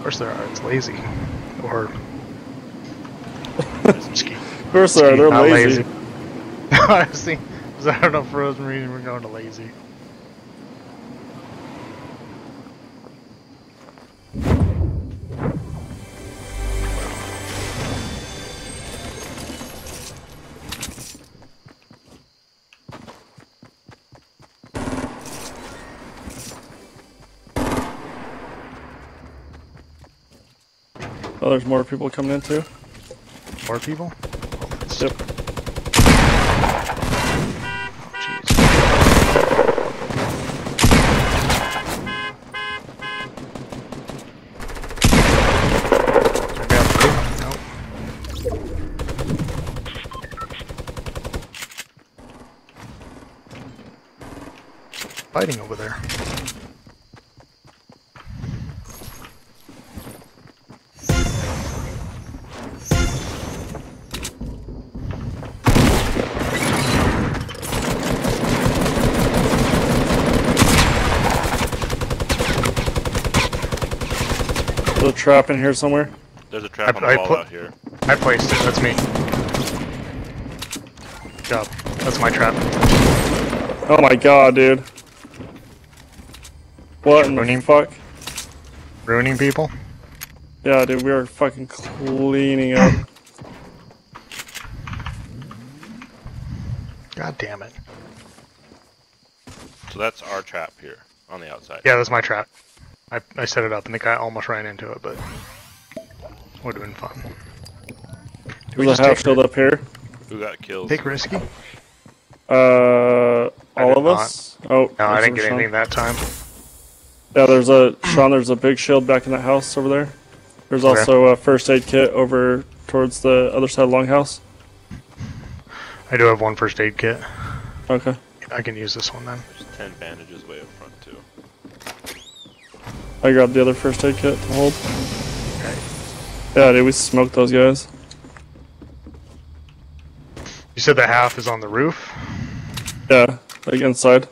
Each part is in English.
Of course there are. It's lazy. Or. Of course they are. They're Not lazy. I was thinking, 'cause I don't know if Rosemary we're going to lazy. Oh, there's more people coming in too. More people? Yep. Oh, jeez. Maybe I'm good. Nope. Fighting over there. There's a trap in here somewhere. There's a trap I- on the I wall put- out here. I placed it. That's me. Good job. That's my trap. Oh my god, dude. What in the fuck? Ruining people. Yeah, dude, we are fucking cleaning up. God damn it. So that's our trap here on the outside. Yeah, that's my trap. I, I set it up and the guy almost ran into it, but would have been fun. Do we There's just a half take, shield up here. Who got killed? take risky? Uh, I all of not. us. Oh, No, I didn't get Sean. anything that time. Yeah, there's a Sean. There's a big shield back in that house over there. There's Okay. also a first aid kit over towards the other side of Longhouse. I do have one first aid kit. Okay. I can use this one then. There's 10 bandages way up front, too. I grabbed the other first aid kit to hold. Yeah, dude, we smoked those guys. You said the half is on the roof? Yeah, like inside.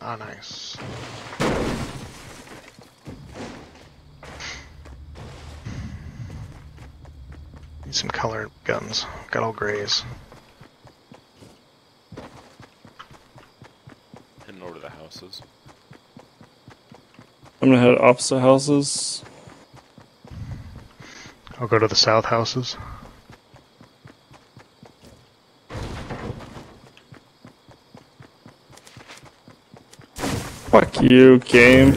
Oh, nice. Need some colored guns. Got all grays. Heading over to the houses. I'm gonna head opposite houses. I'll go to the south houses. Fuck you, game.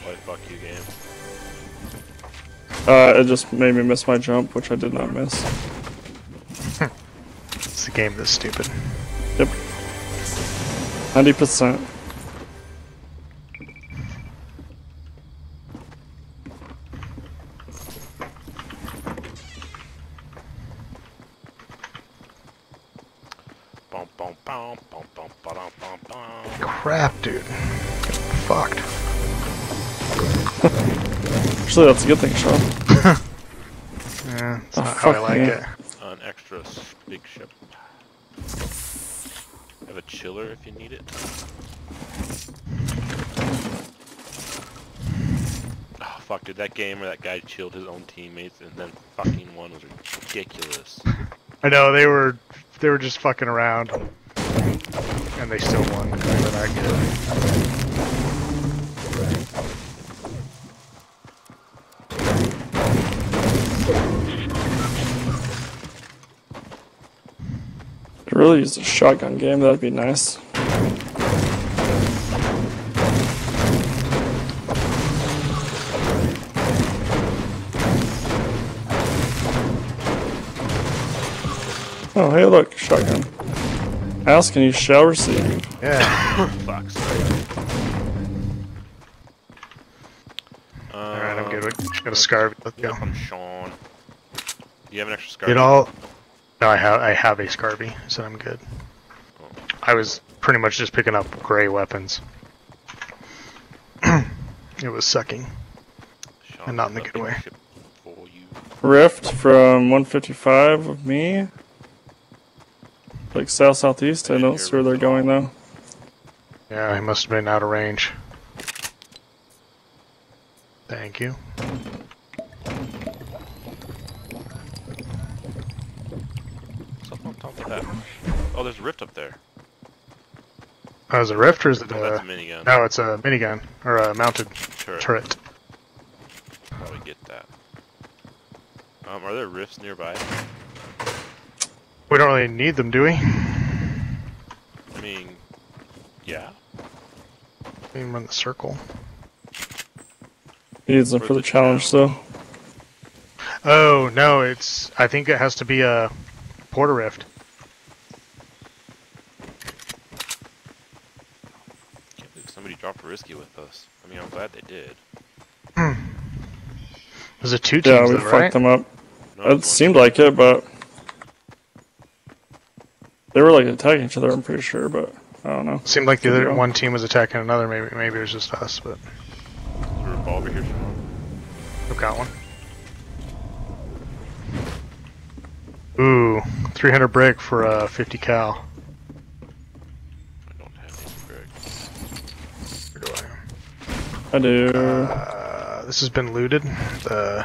Why fuck you, game? Uh, it just made me miss my jump, which I did not miss. It's the game that's stupid. Yep. 90%. Crap, dude. fucked. Actually, that's a good thing, Sean. yeah, that's oh, not how I like yeah. it. An extra big ship. Chiller if you need it. Oh, fuck, dude, that game where that guy chilled his own teammates and then fucking won was ridiculous. I know they were they were just fucking around, and they still won. Really use a shotgun game, that'd be nice. Oh, hey, look, shotgun. Ask and you shall receive. Yeah. Fuck, sorry. All right, I'm good. We got a scarf. Let's go. I'm Sean. Do you have an extra scar? Get all. No, I have I have a Scarby, so I'm good. I was pretty much just picking up gray weapons. it was sucking. Sean, and not in the good fucking way. ship For you. Rift from 155 of me. Like south southeast. I don't see where they're Rift at all. going though. Yeah, he must have been out of range. Thank you. What's up on top of that? Oh, there's a rift up there. Oh, is it a rift or is it Oh, that's a a... minigun. No, it's a minigun. Or a mounted Turret. turret. Probably get that. Um, are there rifts nearby? We don't really need them, do we? I mean, yeah. We can run the circle. He needs them For for the the challenge though. Oh, no, it's... I think it has to be a Port-a-Rift. Can't believe somebody dropped a risky with us. I mean, I'm glad they did. Hmm. There's a two teams? Yeah, we though, fucked right? them up. No, It one- seemed like it, but they were like attacking each other. I'm pretty sure, but I don't know. Seemed like the other wrong. one team was attacking another. Maybe maybe it was just us, but There's a revolver here. I've got one. Ooh, 300 brick for a 50 cal. I don't have these brick. Where do I do. Uh, this has been looted. The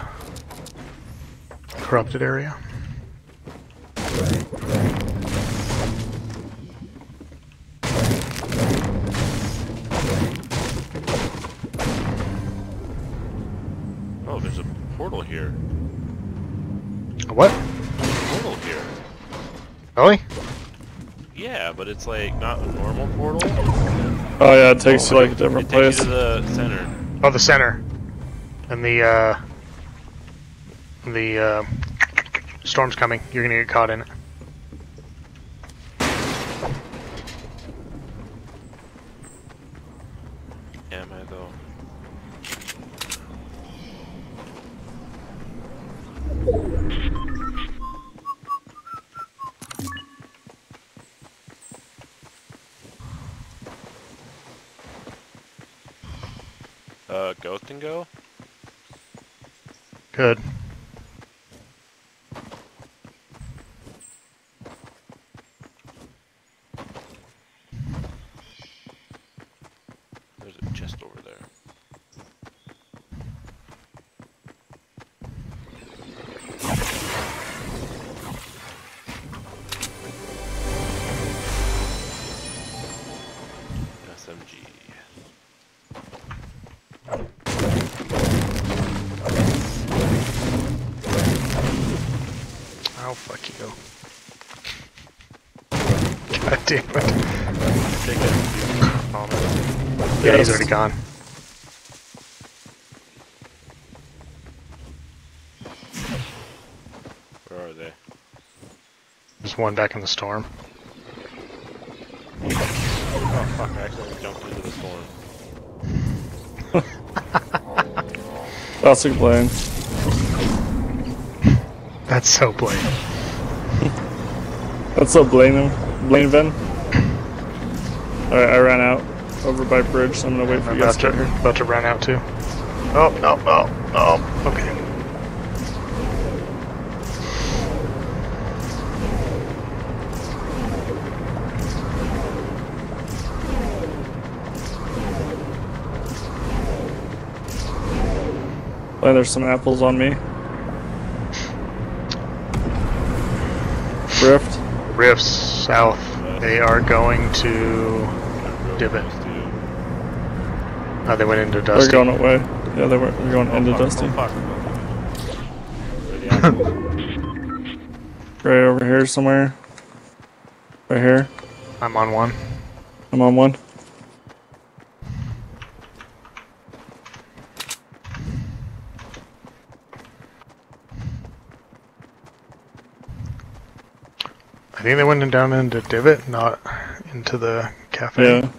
corrupted area. Oh, there's a portal here. What? Portal here. Really? Yeah, but it's like not a normal portal. Oh yeah, it takes you like a different it takes place. you to the center. Oh, the center. And the uh, the uh, storm's coming. You're gonna get caught in it. Am I though? Uh, ghost and go? Good. There's a chest over there. SMG. Oh fuck you. God damn it. Take that. Thomas. Yeah, he's already gone. Where are they? There's one back in the storm. Oh fuck, I accidentally jumped into the storm. Oh. Classic Blaine. That's so blatant. That's a Blaine. Blaine Ven. Alright, I ran out over by bridge, so I'm gonna wait for I'm you guys about to to, here. about to run out too. Oh, no, oh, oh, okay. Blaine, there's some apples on me. Rift. Rifts south. They are going to. Real Divot. close to- Oh, they went into Dusty. They're going away. Yeah, they were, they're going Oh, into fuck, Dusty. Oh, fuck. Where the apples? Right over here somewhere. Right here. I'm on one. I'm on one. I think they went down into Divot, not into the cafe. Yeah.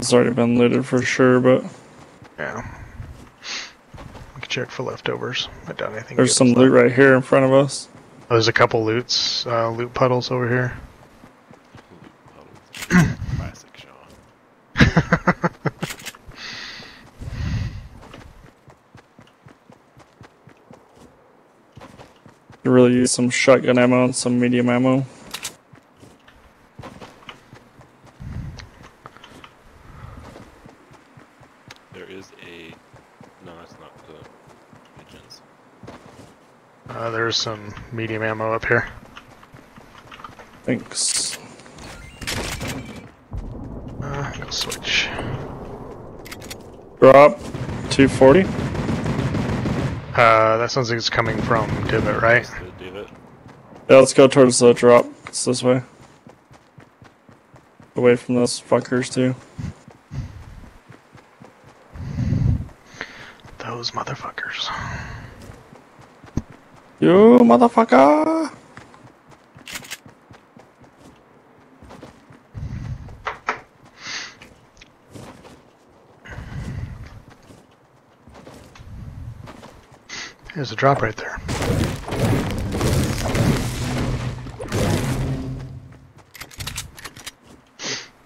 It's already been looted for sure, but Yeah. We can check for leftovers. I doubt anything. there's some loot left. right here in front of us. Oh, there's a couple loots, uh, loot puddles over here. Classic Sean. to use some shotgun ammo and some medium ammo. There is a. No, that's not the pigeons. Uh, there's some medium ammo up here. Thanks. Uh, go switch. Drop 240. Uh, that sounds like it's coming from Divot, right? Divot. Yeah, let's go towards the drop. It's this way. Away from those fuckers too. Those motherfuckers. You motherfucker! There's a drop right there.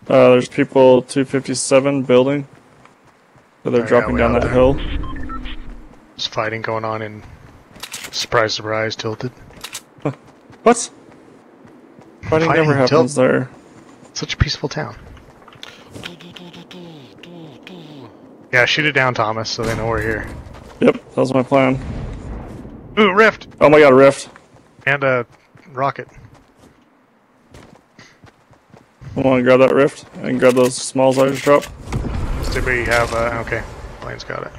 Uh, there's people 257 building. So they're Oh, dropping down that there. hill. There's fighting going on in surprise, surprise, tilted. What? Fighting Fighting never happens till- there. Such a peaceful town. Yeah, shoot it down, Thomas, so they know we're here. Yep, that was my plan. Ooh, rift Oh my god, a rift. and a rocket. I want to grab that rift and grab those smalls I just dropped. Does anybody have? Uh, okay, Blaine's got it.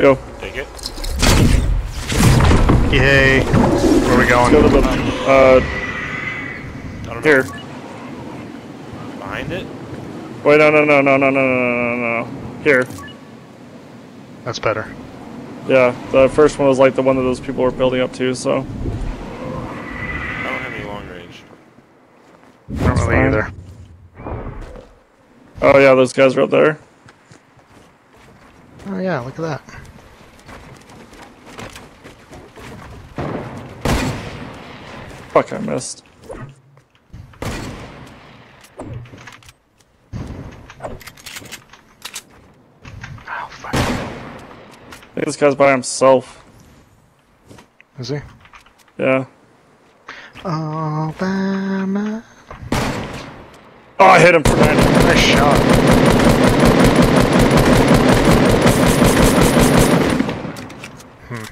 Yo, Take it. Yay! Where are we going? go to the, uh, I don't know. here. Behind it? Wait, no, no, no, no, no, no, no, no, no. Here. That's better. Yeah, the first one was like the one that those people were building up to, so. I don't have any long range. I don't really fine. either. Oh yeah, those guys are up there. Oh yeah, look at that. Fuck, I missed. Oh fuck. I think this guy's by himself. Is he? Yeah. Obama. Oh, I hit him for 90. Nice shot. Hmm.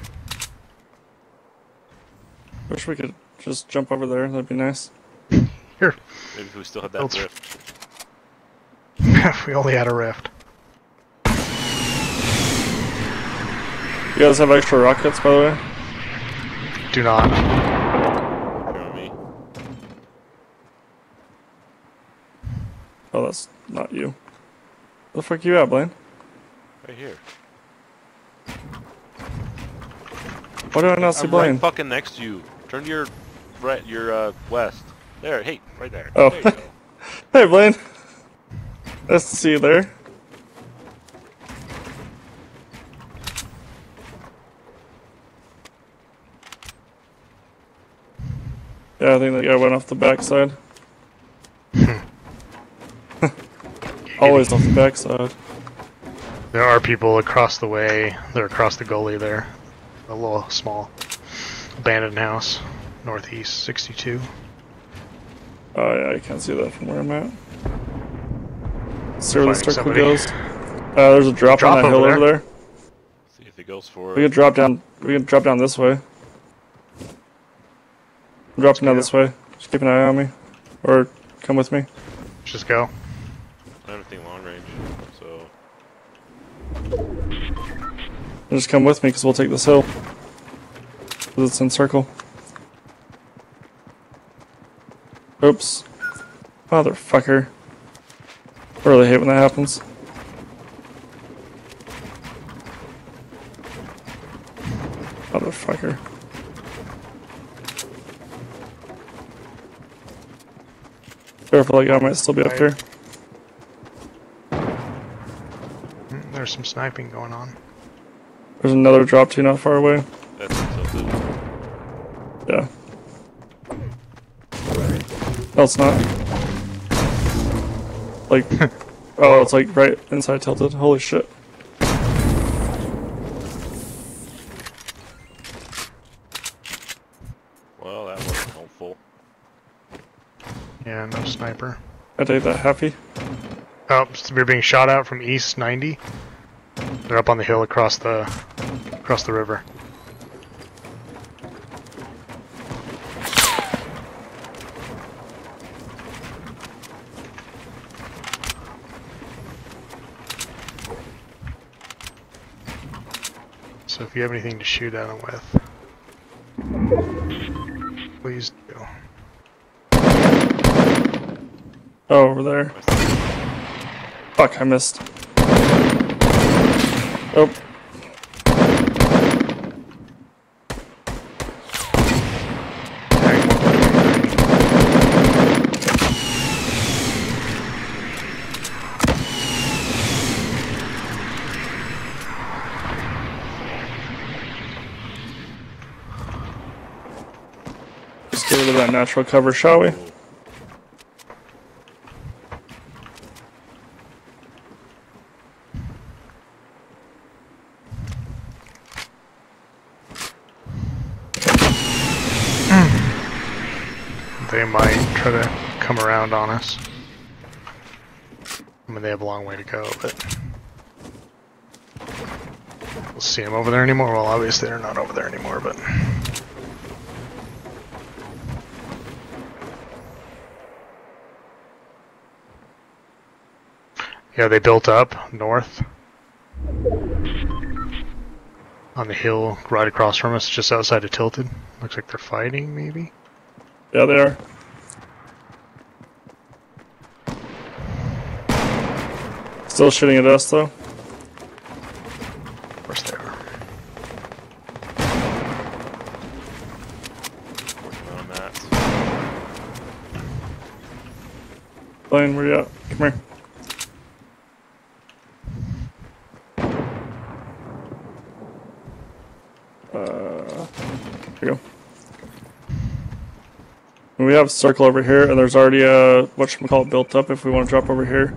Wish we could just jump over there. That'd be nice. Here. Maybe if we still had that Built- rift. if we only had a rift. You guys have extra rockets, by the way? Do not. You know me. Oh, that's not you. Where the fuck you at, Blaine? Right here. Why do I not see I'm Blaine? right fucking next to you. Turn to your right, your uh, west. There, hey, right there. Oh. There you go. Hey, Blaine. Nice to see you there. Yeah, I think that guy went off the backside. Always off the backside. There are people across the way. They're across the gully there. A little small abandoned house, northeast 62. Oh yeah, I can't see that from where I'm at. See where this Fighting circle somebody. goes. Uh, there's a drop, Drop on that over hill there. over there. See if it goes for We can drop down. We can drop down this way. I'm dropping down this way. Just keep an eye on me, or come with me. Just go. I don't have anything long range, so just come with me, cause we'll take this hill. 'Cause it's in circle. Oops. Motherfucker. I really hate when that happens. Motherfucker. Careful, that guy might still be up here. Mm, There's some sniping going on. There's another drop too not far away. that's tilted. Yeah. No, it's not. Like, oh, it's like right inside tilted. Holy shit. Well, that wasn't helpful. Yeah, no sniper. I take that happy. Oh, so we're being shot out from east 90. They're up on the hill across the across the river. If you have anything to shoot at them with, please do. Oh, over there. Fuck, I missed. Oh, natural cover, shall we? Hmm. They might try to come around on us. I mean, they have a long way to go, but we'll see them over there anymore. Well, obviously they're not over there anymore, but yeah, they built up north on the hill right across from us, just outside of Tilted. Looks like they're fighting, maybe. Yeah, they are. Still shooting at us, though. Of course they are. Working on that. Blaine, where you at? Come here. Uh, here you go. And we have a circle over here, and there's already a whatchamacallit built up if we want to drop over here.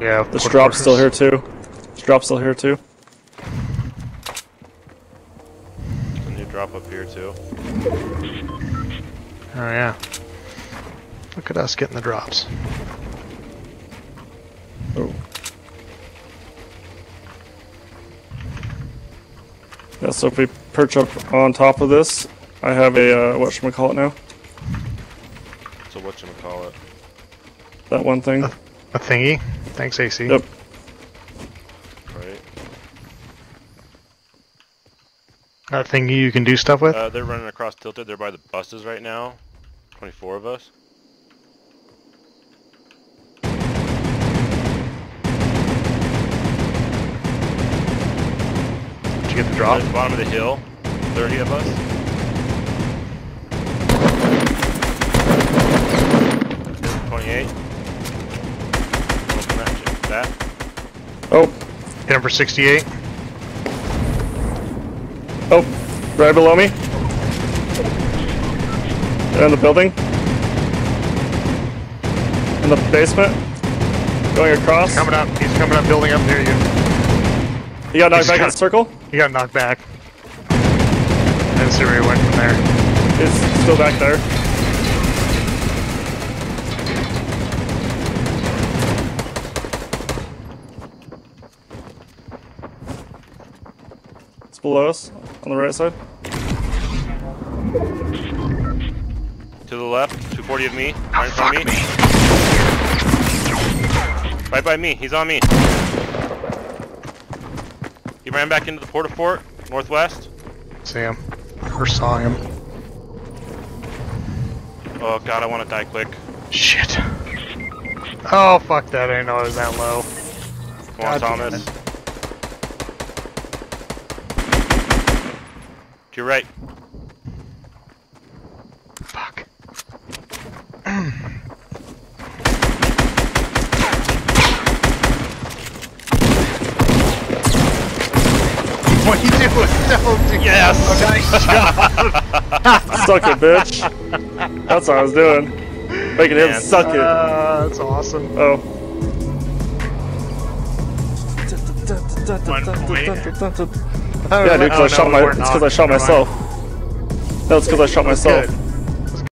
Yeah, This quarter drop's still here too. This drop's still here too. A new drop up here too. Oh yeah. Look at us getting the drops. Oh. Yeah, so if we perch up on top of this, I have a, uh, whatchamacallit now. So what you call it? That one thing. A thingy. Thanks, AC. Yep. Right. A thingy you can do stuff with. Uh, they're running across tilted. They're by the buses right now. Twenty-four of us. Did you get the drop? At the bottom of the hill. Thirty of us. Twenty-eight. That Oh, Hit him for 68. oh, right below me. They're in the building. In the basement. Going across. Coming up. He's coming up, building up near you. You got knocked He's back in the circle? He got knocked back. And see where he went from there. It's still back there. Below us on the right side. To the left. 240 of me. Right in front of me. Right by me. He's on me. He ran back into the Port-a-Fort. Northwest. See him. Or saw him. Oh god, I want to die quick. Shit. Oh, fuck that. I didn't know it was that low. Come on, God damn Thomas. It. To right. Fuck. what are you doing? Don't do Yes! Nice job. Suck it, bitch. That's what I was doing. Making him Man. suck it. Uh, that's awesome. Oh. One point. Yeah, dude, because I shot my. It's because I shot myself. No, it's because I shot myself.